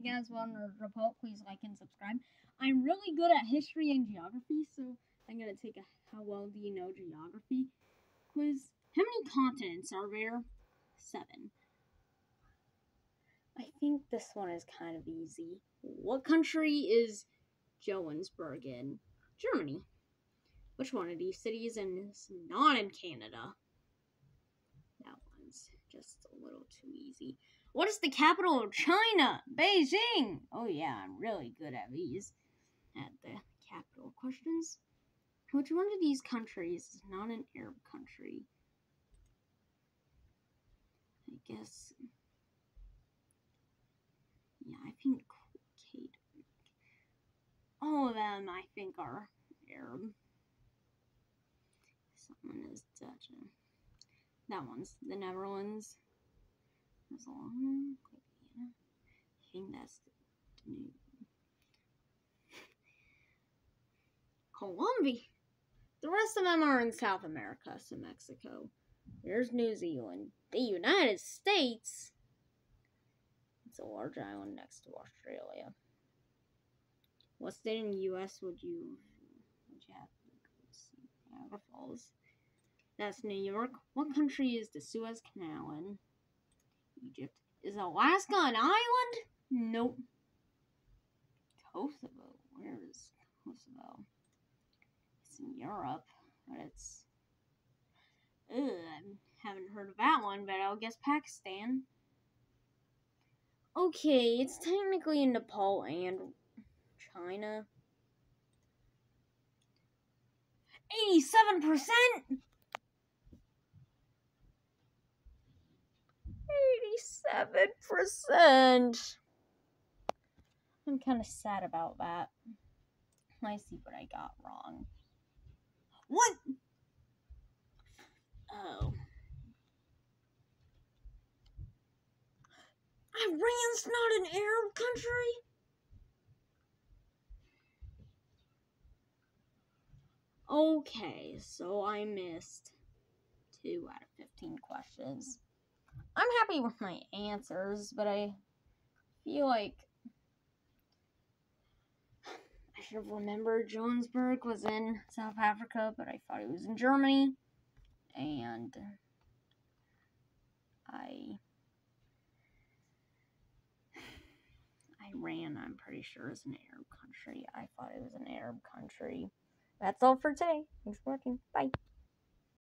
you guys want to report, please like and subscribe. I'm really good at history and geography, so I'm gonna take a how well do you know geography quiz. How many continents are there? Seven. I think this one is kind of easy. What country is Johannesburg in? Germany. Which one of these cities is not in Canada? That one's just a little too easy. What is the capital of China? Beijing. Oh yeah, I'm really good at these. At the capital questions. Which one of these countries is not an Arab country? I guess. Yeah, I think Kate. All of them, I think, are Arab. Someone is Dutch. That one's the Netherlands. There's a long. I think that's the new. Colombia. The rest of them are in South America, so Mexico. There's New Zealand. The United States. It's a large island next to Australia. What state in the U.S. would you would you have Niagara Falls? That's New York. What country is the Suez Canal in? Egypt. Is Alaska an island? Nope. Kosovo. Where is Kosovo? It's in Europe, but it's. Ugh, I haven't heard of that one, but I'll guess Pakistan. Okay, it's technically in Nepal and China. 87%? 87%. I'm kind of sad about that. Let's see what I got wrong. What? Oh. Iran's not an Arab country? Okay, so I missed two out of 15 questions. I'm happy with my answers, but I feel like I should have remembered Johannesburg was in South Africa, but I thought it was in Germany. And I Iran, I'm pretty sure, is an Arab country. I thought it was an Arab country. That's all for today. Thanks for watching. Bye.